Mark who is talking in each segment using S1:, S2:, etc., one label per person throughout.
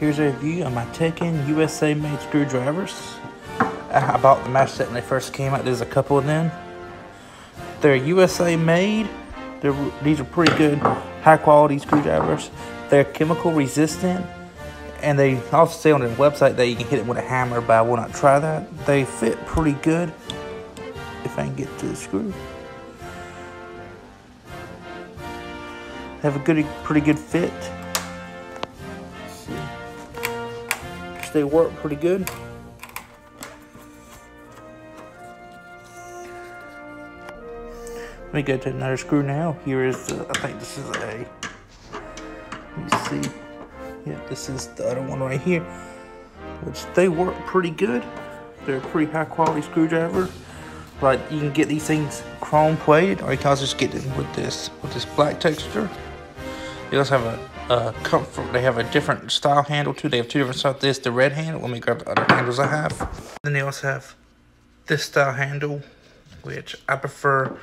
S1: Here's a review of my Tekton USA made screwdrivers. Uh, I bought the match set when they first came out. There's a couple of them. They're USA made. They're, these are pretty good, high quality screwdrivers. They're chemical resistant. And they also say on their website that you can hit it with a hammer, but I will not try that. They fit pretty good if I can get to the screw. Have a good, pretty good fit. They work pretty good. Let me go to another screw now. Here is the, I think this is a, let me see. Yeah, this is the other one right here, which they work pretty good. They're a pretty high quality screwdriver. Like you can get these things chrome plated or you can also just get them with this, with this black texture. You also have a uh. They have a different style handle too. They have two different styles. This the red handle. Let me grab the other handles I have. Then they also have this style handle, which I prefer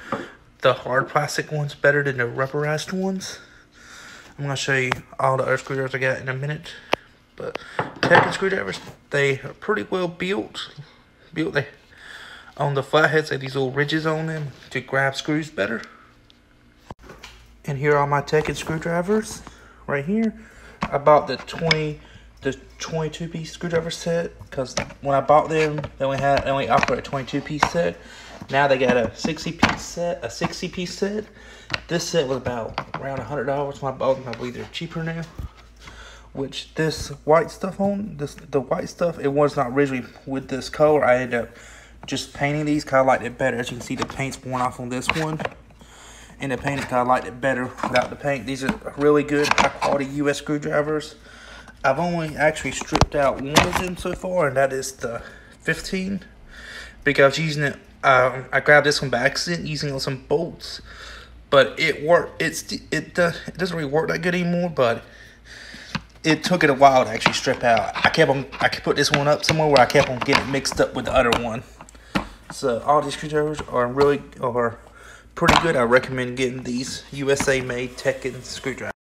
S1: the hard plastic ones better than the rubberized ones. I'm gonna show you all the other screwdrivers I got in a minute. But Tekton screwdrivers, they are pretty well built. Built they on the flatheads, they have these little ridges on them to grab screws better. And here are my Tekton screwdrivers right here. I bought the 20, the 22 piece screwdriver set because when I bought them, they only had they only offered a 22 piece set. Now they got a 60 piece set, a 60 piece set. This set was about around hundred dollars when I bought them. I believe they're cheaper now. Which this white stuff on this the white stuff it was not originally with this color. I ended up just painting these. Kind of liked it better. As you can see, the paint's worn off on this one and the paint, because I liked it better without the paint. These are really good, high quality US screwdrivers. I've only actually stripped out one of them so far, and that is the 15. Because using it, um, I grabbed this one by accident using some bolts. But it worked, it's, it, uh, it doesn't really work that good anymore, but it took it a while to actually strip out. I kept on, I could put this one up somewhere where I kept on getting mixed up with the other one. So all these screwdrivers are really, are pretty good. I recommend getting these USA made Tekton screwdrivers.